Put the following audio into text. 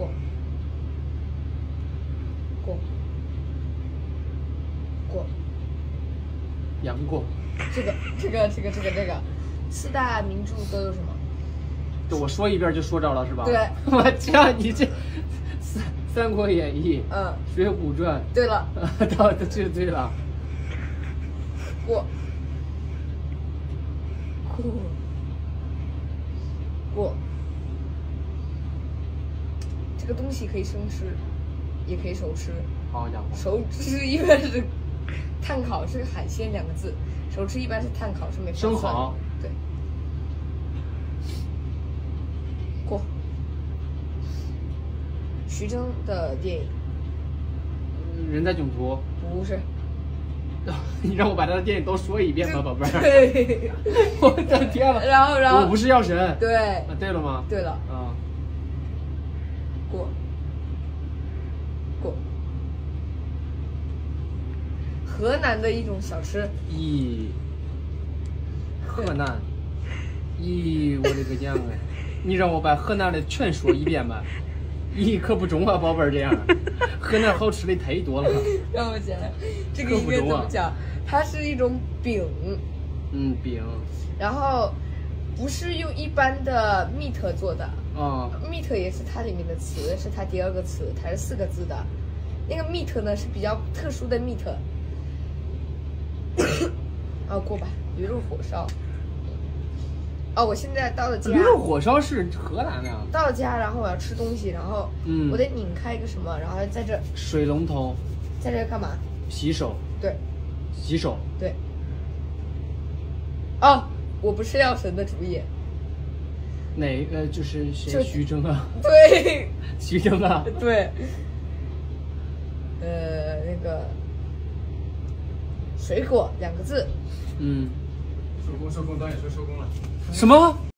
过，过，过。杨过。这个这个这个这个这个四大名著都有什么？对，我说一遍就说着了是吧？对。我叫，你这《三三国演义》嗯，《水浒传对了，》到这对了。过，过，过。这个东西可以生吃，也可以熟吃。好家伙，熟 吃一般是碳烤，是海鲜两个字；熟吃一般是碳烤，是没生蚝。对，过。徐峥的电影人在囧途。不是，你让我把他的电影都说一遍吧，宝贝儿。对，我的天了。然后然后我不是药神。对啊，对了吗？对了，啊，过，过。河南的一种小吃，咦，河南，咦，我的个娘哎！你让我把河南的全说一遍吧。咦，可不中啊，宝贝儿，这样，河南好吃的太多了。让我想想，这个可应该怎么讲？它是一种饼，嗯，饼，然后不是用一般的 meat 做的。啊，，meat 也是它里面的词，是它第二个词，它是四个字的。那个 meat 呢是比较特殊的 meat。哦，过吧，驴肉火烧。哦，我现在到了家。驴，肉火烧是河南的，到了家，然后我要吃东西，然后嗯。我得拧开一个什么，然后在这水龙头，在这干嘛？洗手，对。洗手，对。哦，我不是药神的主演。哪呃就是就谁？徐峥啊，对徐峥啊，对。呃，那个水果两个字，嗯，收工收工，导演说收工了。什么？